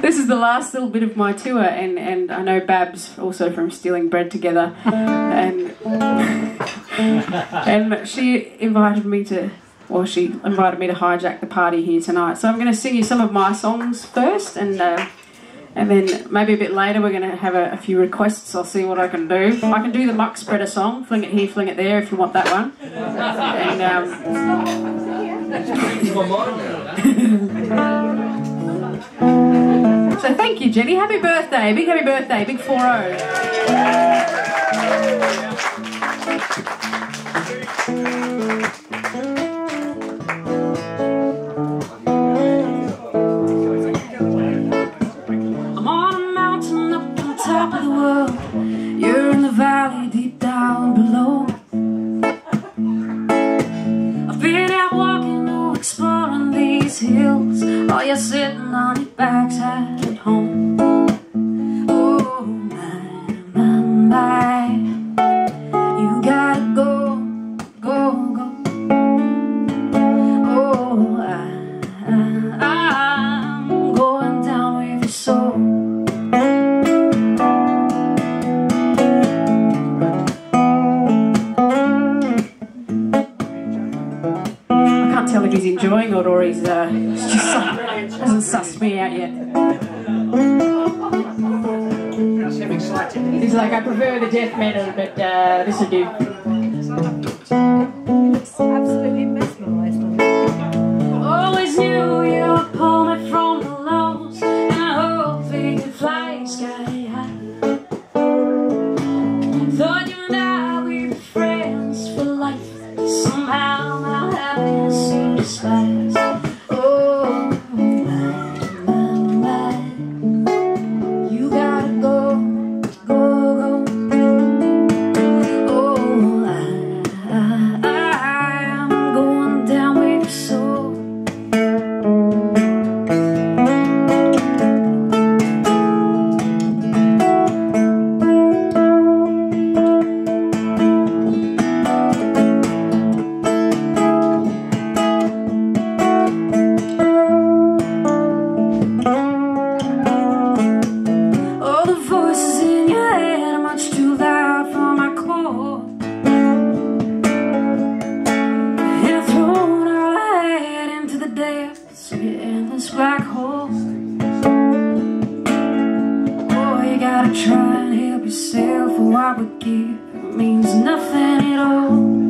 this is the last little bit of my tour, and, and I know Babs also from Stealing Bread Together, and and she invited me to, well, she invited me to hijack the party here tonight. So I'm going to sing you some of my songs first, and uh, and then maybe a bit later we're going to have a, a, few requests. I'll see what I can do. I can do the Muck Spreader song, fling it here, fling it there, if you want that one. And um, so thank you, Jenny. Happy birthday, big happy birthday, big 4-0. You're sitting on your backside at home can't tell if he's enjoying it or he's uh, just hasn't sussed me out yet. He's like, I prefer the death metal, but uh, this will do. black holes. Oh, you gotta try and help yourself For what we give means nothing at all